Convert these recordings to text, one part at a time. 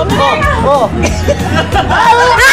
Oh, oh. oh. oh.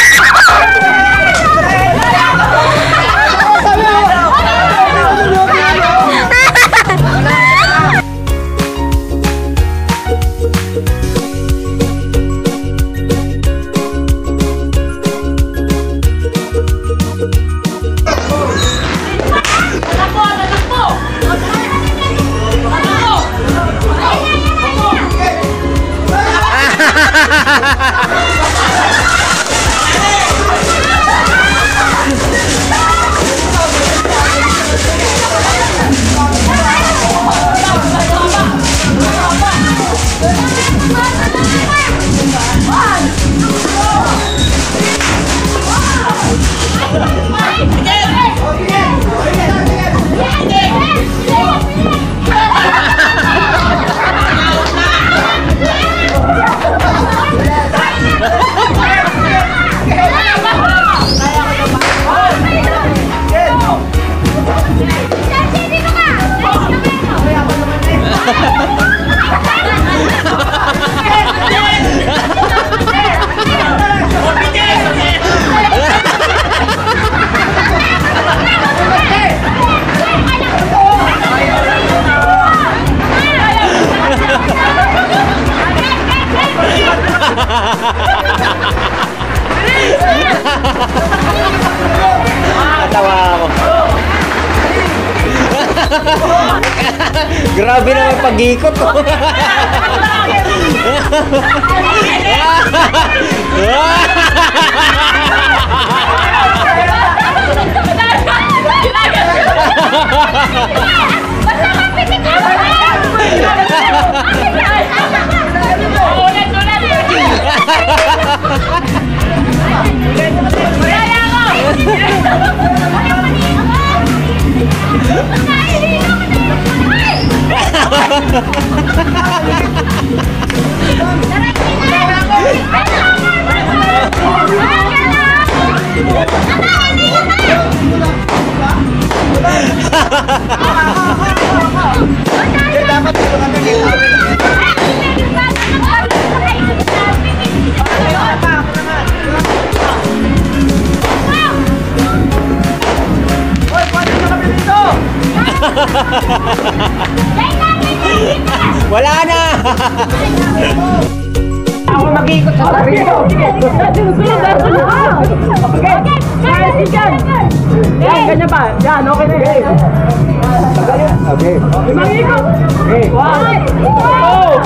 Yeah! Grabe naman pag-ikot. oh. Ha ha ha ha! Wala na! Ako mag-iikot sa sarili ko. Okay. Si Jan. Yan, ganyan pa. Yan, okay na. Okay. Mag-iikot. Okay. One. Two.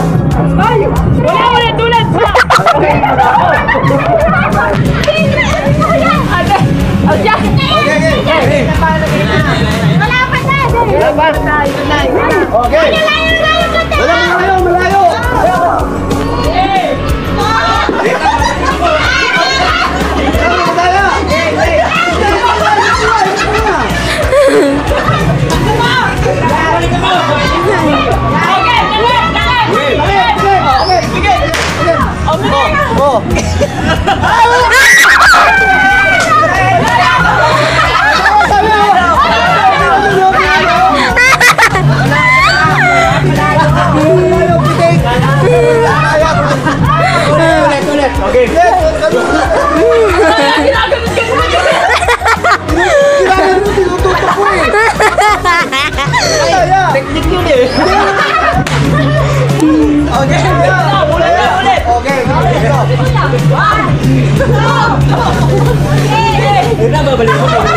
Five. Wala, ulit, ulit. Okay. Ate. Oh, Jan. Okay. Okay. 야야 느낌을 오케이 오래 오래 오케이 오케이 와 일단 봐봐